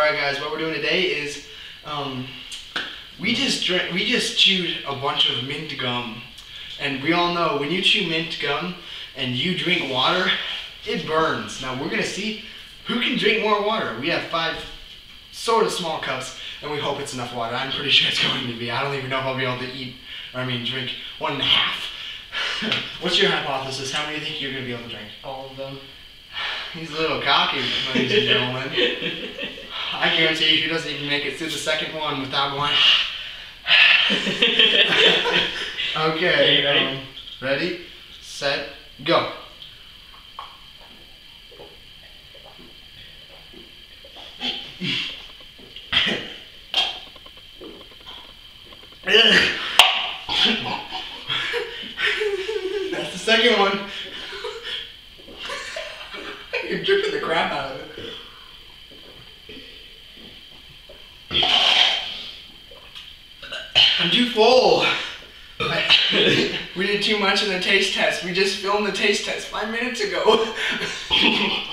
Alright guys, what we're doing today is um, we just drank, we just chewed a bunch of mint gum. And we all know when you chew mint gum and you drink water, it burns. Now we're gonna see who can drink more water. We have five sort of small cups and we hope it's enough water. I'm pretty sure it's going to be. I don't even know if I'll be able to eat, or I mean drink one and a half. What's your hypothesis? How many do you think you're gonna be able to drink? All of them. He's a little cocky, ladies and gentlemen. I guarantee you he doesn't even make it through the second one without going. okay. Okay, ready? um, ready, set, go. That's the second one. You're dripping the crap out of it. I'm too full. We did too much in the taste test. We just filmed the taste test five minutes ago.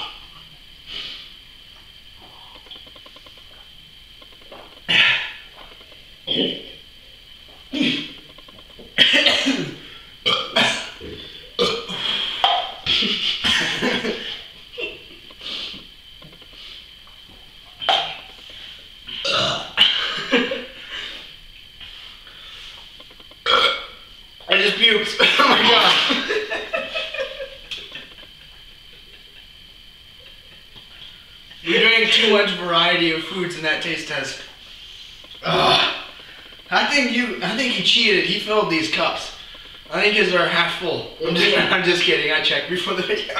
Puked. Oh my god. We drank too much variety of foods in that taste test. Ugh. I think you. I think he cheated. He filled these cups. I think his are half full. I'm just, oh, I'm just kidding. I checked before the video.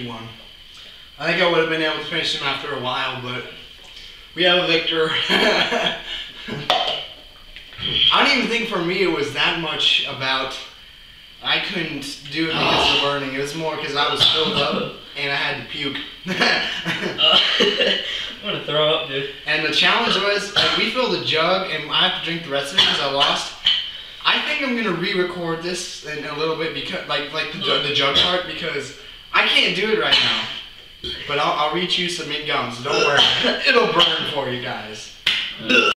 He won. I think I would have been able to finish him after a while, but we have a victor. I don't even think for me it was that much about I couldn't do it because of the burning. It was more because I was filled up and I had to puke. I'm gonna throw up, dude. and the challenge was like we filled a jug and I have to drink the rest of it because I lost. I think I'm gonna re-record this in a little bit because like like the, the jug part because I can't do it right now. But I'll, I'll reach you some mint gums. Don't worry, it'll burn for you guys.